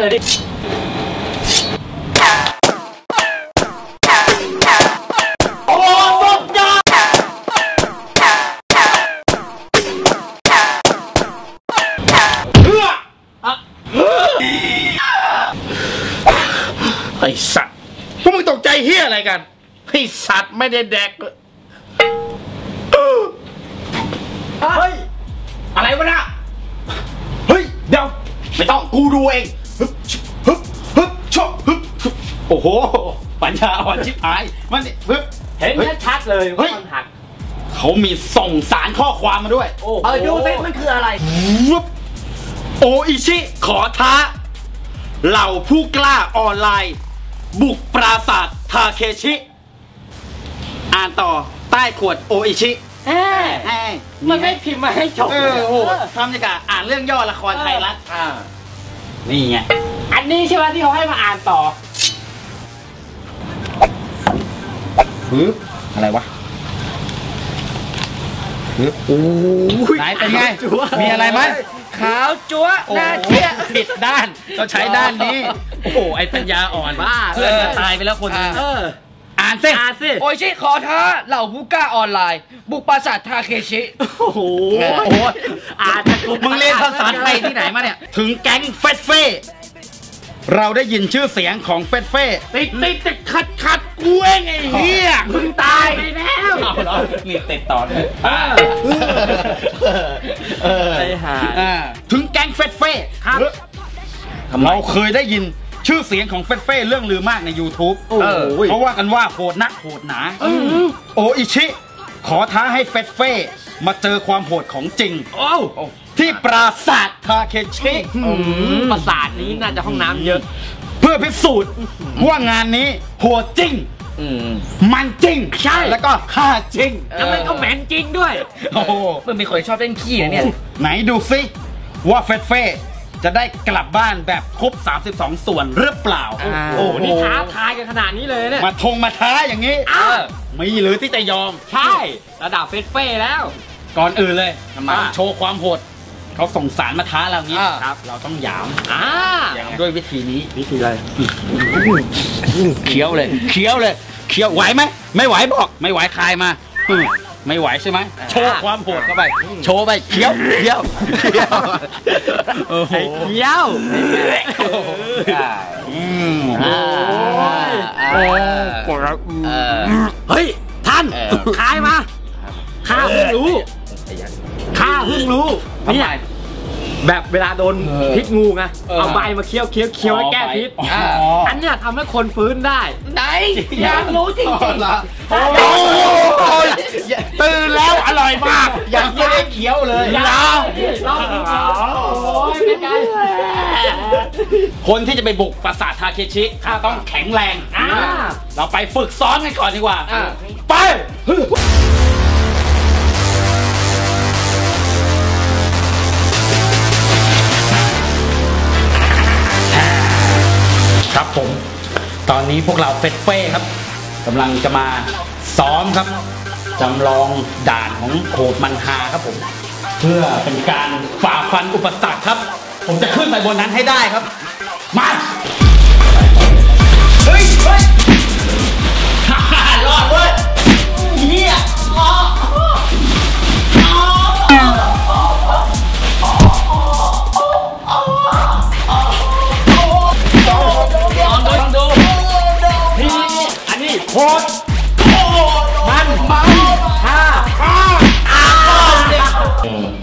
เลยดิโอ้ตกใจเฮ้ออะไอ้สัตว์ พวกมึงตกใจเฮียอะไรกัน ไอ้สัตว์ไม่ได้แดกเลยเฮ้ย อะไรวะน่ะ เฮ้ย เดี๋ยว ไม่ต้องกูดูเอง ฮึบฮึบฮึบชอบฮึบฮึบโอ้โห ปัญญาอ่อนชิบหาย มันนี่ฮึบเห็นชัดๆเลยเฮ้ว่ายมันหัก เขามีส่งสารข้อความมาด้วย โอ้โห เออดูสิมันคืออะไร วึบโออิชิขอท้า เหล่าผู้กล้าออนไลน์ บุกปราสาททาเคชิ อ่านต่อใต้ขวดโออิชิเอ๊ะแห้มันไม่พิมพ์มาให้จบเออโอ้โหทำยังไงอ่านเรื่องย่อละครไทยรัฐ อ่า นี่ไง อันนี้ใช่ไหมที่เขาให้มาอ่านต่อฮึบอะไรวะฮึบโอ้ยไหนเป็นไง มีอะไรไหมขาวจั๊วะโอ้น่าเชื่อผิดด้านต้องใช้ด้านนี้ โอ้โห ไอ้ปัญญาอ่อนบ้าเพื่อนจะตายไปแล้วคนหนึงเอออ่านสิอ่านสิ โอ้ยชิขอท้าเหล่าผู้กล้าออนไลน์ บุกปราสาททาเคชิ โอ้โหโอ้โหอ่านจากกลุ่มึงเรียนภาษาไทยที่ไหนมาเนี่ย ถึงแก๊งเฟสเฟ่ เราได้ยินชื่อเสียงของเฟสเฟ่ ติดติดติดขัดขัดกูเองไอ้เหี้ยมึงตายไปแล้วเอาเหรอนี่ติดต่อด้วยเออเออไปหาอ่าถึงแก๊งเฟสเฟ่ครับเราเคยได้ยิน ชื่อเสียงของเฟสเฟ่เรื่องลือมากใน YouTube โอ้โหเออเขาว่ากันว่าโหดนักโหดหนาโออิชิ ขอท้าให้เฟสเฟ่มาเจอความโหดของจริง โอ้ที่ปราสาทคาเคชิประสาทนี้น่าจะห้องน้ำเยอะ เพื่อพิสูจน์ว่างานนี้โหดจริงมันจริงใช่แล้วก็ฆ่าจริงแล้วมันก็เหม็นจริงด้วยโอ้โหมึงเป็นคนชอบเล่นขี้นะเนี่ยไหนดูซิว่าเฟสเฟ่ จะได้กลับบ้านแบบครบ 32 ส่วนหรือเปล่าอ่า โอ้โห นี่ท้าทายกันขนาดนี้เลยเนี่ย มาทงมาท้าอย่างนี้อ้าวมีหรือที่จะยอม ใช่ ระดับเฟสเฟ่แล้ว ก่อนอื่นเลยทำไมมาโชว์ความโหดเขาส่งสารมาท้าเรางี้อ่าครับ เราต้องหยามอ่าด้วยวิธีนี้ วิธีอะไรเคี้ยวเลย เคี้ยวเลย เคี้ยวไหวไหม ไม่ไหวบอก ไม่ไหวคลายมาอืม ไม่ไหวใช่ไหมโชว์ความโหดเข้าไป โชว์ไปเคี้ยวเคี้ยวเคี้ยวโอ้โหไอ้เกี้ยวอืมโอ้ยโอ้เออเฮ้ยท่านเออคายมาข้าเพิ่งรู้ข้าเพิ่งรู้ทำเนี่ไมยแบบเวลาโดนเออพิษงูไงเออเอาใบมาเคี้ยวเคี้ยวเคี้ยวแล้วแก้พิษอ๋ออันเนี้ยทำให้คนฟื้นได้ ไหนอยากรู้จริงโอ้ย คี้ยวเลยอย่านะลองดูโอ้ยเป็นไงคนที่จะไปบุกปราสาททาเคชิต้องแข็งแรงอ่าเราไปฝึกซ้อมกันก่อนดีกว่า อ่า ไป ครับผม ตอนนี้พวกเราเฟสเฟ่ครับกำลังจะมาซ้อมครับ จำลองด่านของโขดมันฮาครับผม เพื่อเป็นการฝ่าฟันอุปสรรคครับ ผมจะขึ้นไปบนนั้นให้ได้ครับ มาเฮ้ยเฮ้ยฮ่าฮ่ารอดเว้ยเฮียอ๋ออ๋อลองดูลองดูนี่นี่อันนี้โคตร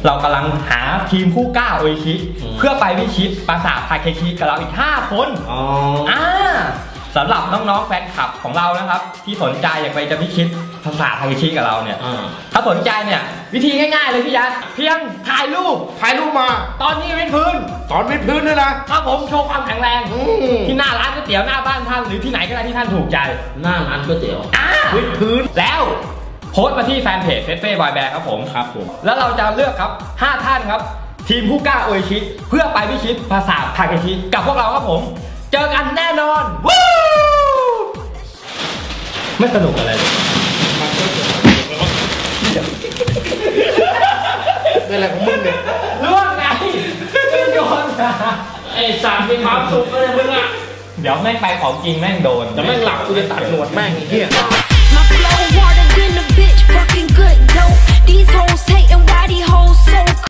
เรากำลังหาทีมผู้กล้าโออิชิเพื่อไปวิชิตปราสาททาเคชิกับเราอีก 5 คนอ่าสำหรับน้องๆแฟนคลับของเรานะครับ ที่สนใจอยากไปจะพิชิตปราสาททาเคชิกับเราเนี่ยถ้าสนใจเนี่ย วิธีง่ายๆเลยพี่ยักษ์เพียงถ่ายรูป ถ่ายรูปมา ตอนนี้วิดพื้น ตอนวิดพื้นด้วยนะครับผมโชว์ความแข็งแรงที่หน้าร้านก๋วยเตี๋ยวหน้าบ้านท่านหรือที่ไหนก็ได้ที่ท่านถูกใจหน้าร้านก๋วยเตี๋ยวอ่า วิดพื้น แล้ว โพสต์มาที่แฟนเพจเฟสเฟ่บอยแบร์ครับผมครับผม แล้วเราจะเลือกครับ 5 ท่านครับ ทีมผู้กล้าโออิชิ เพื่อไปพิชิตภาษาทาเคชิกับพวกเราครับผม เจอกันแน่นอนวู้ไม่สนุกอะไรเลยเป็นอะไรของมึงเนี่ยล่วงไงไม่โดนนะไอ้สามมีความสุขเลยมึงอะ เดี๋ยวแม่งไปของจริงแม่งโดน แต่แม่งหลับกูจะตัดหนวดแม่งไอ้เหี้ย fucking good dope. These hoes